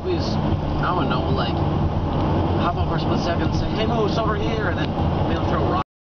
always, I don't know, like, hop over a split second and say, hey, Mo, it's over here, and then.